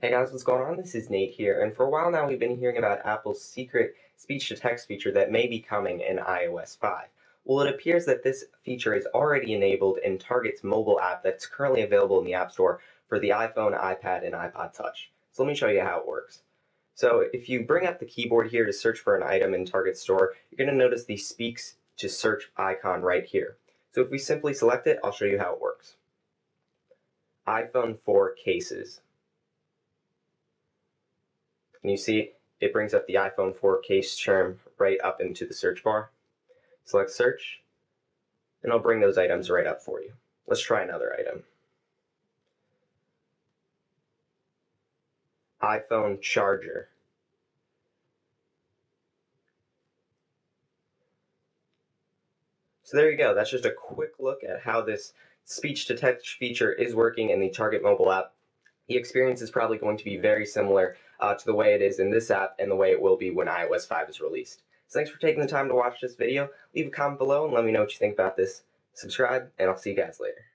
Hey guys, what's going on? This is Nate here, and for a while now we've been hearing about Apple's secret speech to text feature that may be coming in iOS 5. Well, it appears that this feature is already enabled in Target's mobile app that's currently available in the App Store for the iPhone, iPad, and iPod Touch. So let me show you how it works. So if you bring up the keyboard here to search for an item in Target store, you're going to notice the speaks to search icon right here. So if we simply select it, I'll show you how it works. iPhone 4 cases. And you see it brings up the iPhone 4 case term right up into the search bar. Select search, and it'll bring those items right up for you. Let's try another item. iPhone charger. So there you go. That's just a quick look at how this speech to text feature is working in the Target mobile app the experience is probably going to be very similar uh, to the way it is in this app and the way it will be when iOS 5 is released. So thanks for taking the time to watch this video. Leave a comment below and let me know what you think about this. Subscribe, and I'll see you guys later.